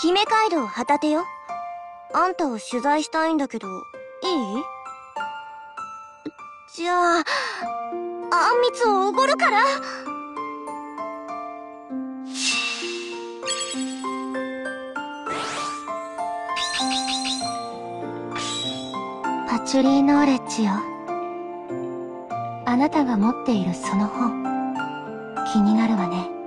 姫街道旗手よ。あんたを取材したいんだけど、いい？じゃあ、あんみつをおごるからパチュリーノーレッジよ。あなたが持っているその本、気になるわね。